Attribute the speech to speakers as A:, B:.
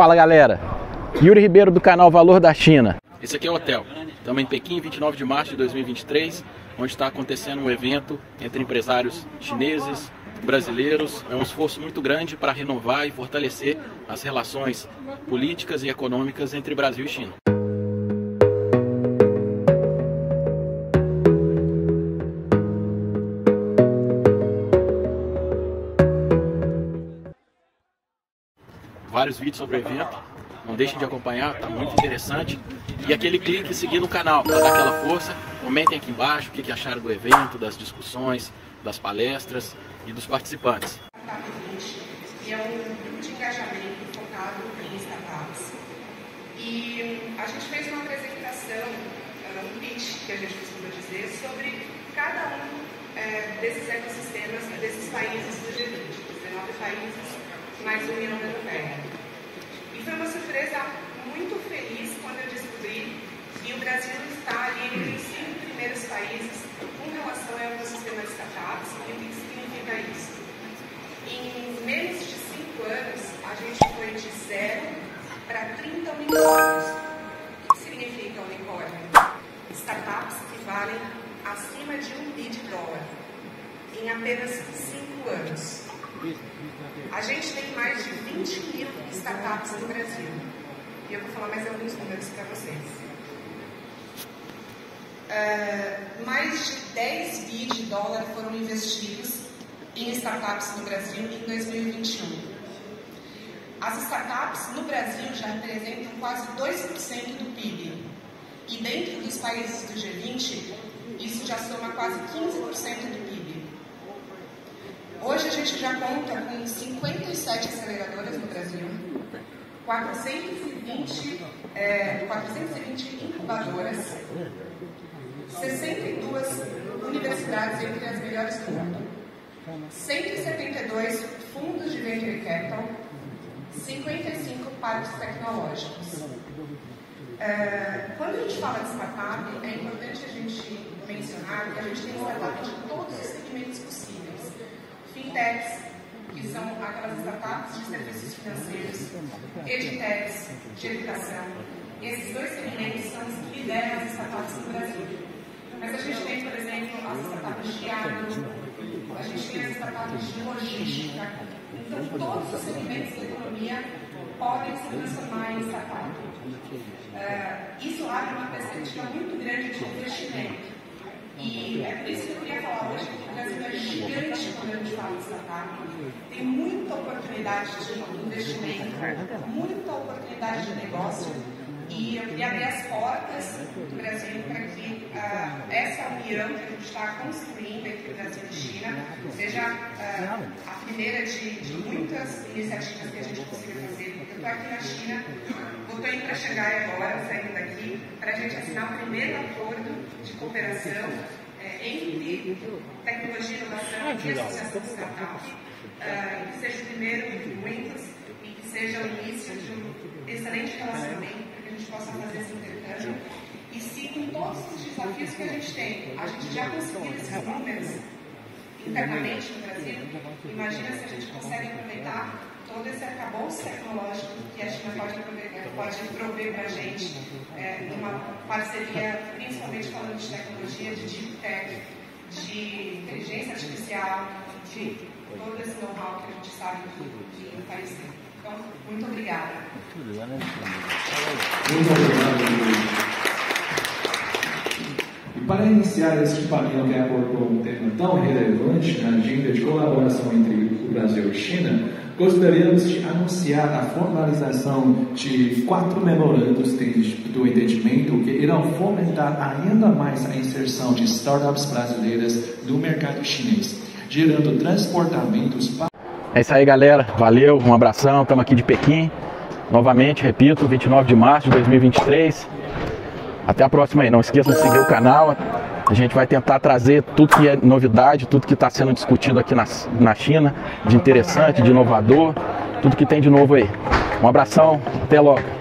A: Fala galera, Yuri Ribeiro do canal Valor da China. Esse aqui é o hotel. Estamos em Pequim, 29 de março de 2023, onde está acontecendo um evento entre empresários chineses, brasileiros. É um esforço muito grande para renovar e fortalecer as relações políticas e econômicas entre Brasil e China. Vários vídeos sobre o evento. Não deixem de acompanhar, tá muito interessante. E aquele clique seguir no canal para dar aquela força. Comentem aqui embaixo o que acharam do evento, das discussões, das palestras e dos participantes.
B: é um grupo de engajamento focado em startups. E a gente fez uma apresentação, um pitch, que a gente costuma dizer, sobre cada um é, desses ecossistemas, desses países do G20, 19 países mais União Europeia. E foi uma surpresa muito feliz quando eu descobri que o Brasil está ali entre os cinco primeiros países com relação ao ecossistema de startups e o que significa isso. Em menos de cinco anos, a gente foi de zero para 30 unicórnios. O que significa unicórnio? Startups que valem acima de um bi de dólar em apenas cinco anos. A gente tem mais de 20 mil startups no Brasil. E eu vou falar mais alguns números para vocês. Uh, mais de 10 bi de dólar foram investidos em startups no Brasil em 2021. As startups no Brasil já representam quase 2% do PIB. E dentro dos países do G20, isso já soma quase 15% do PIB. Hoje a gente já conta com 57 aceleradoras no Brasil, 420, é, 420 incubadoras, 62 universidades entre as melhores do mundo, 172 fundos de venture capital, 55 parques tecnológicos. É, quando a gente fala de startup, é importante a gente mencionar que a gente tem startup de todos os segmentos possíveis fintechs, que são aquelas startups de serviços financeiros, edtechs, de educação. Esses dois segmentos são os que lideram as startups no Brasil. Mas a gente tem, por exemplo, as startups de agro, a gente tem as startups de logística. Então, todos os segmentos da economia podem se transformar em startup. Uh, isso abre uma perspectiva muito grande de investimento. E é por isso que eu queria falar hoje que o Brasil é gigante quando a gente fala de startup. Tem muita oportunidade de investimento, muita oportunidade de negócio. E eu queria abrir as portas do Brasil para que uh, essa união que a gente está construindo entre Brasil e China seja uh, a primeira de, de, muitas iniciativas que a gente consiga fazer. Eu estou aqui na China, indo para Xangai agora, saindo daqui, para a gente assinar o primeiro acordo cooperação é, entre tecnologia e inovação e associação de startups, uh, que seja o primeiro de muitos e que seja o início de um excelente relacionamento para que a gente possa fazer esse intercâmbio. E se com todos os desafios que a gente tem, a gente já conseguiu esses números internamente no Brasil, imagina se a gente consegue aproveitar todo esse arcabouço tecnológico que a China pode, pode prover para a gente, é, parceria, principalmente falando de tecnologia, de deep tech, de inteligência artificial, de todo esse know-how que a gente sabe que o. Então, muito obrigada. Muito
C: obrigado. E para iniciar este painel que abordou um tema tão relevante na agenda de colaboração entre o Brasil e China, gostaríamos de anunciar a formalização de quatro memorandos do entendimento que irão fomentar ainda mais a inserção de startups brasileiras no mercado chinês, gerando transportamentos para.
A: É isso aí, galera. Valeu, um abração. Estamos aqui de Pequim. Novamente, repito, 29 de março de 2023. Até a próxima aí. Não esqueçam de seguir o canal. A gente vai tentar trazer tudo que é novidade, tudo que está sendo discutido aqui na, na China, de interessante, de inovador, tudo que tem de novo aí. Um abração, até logo.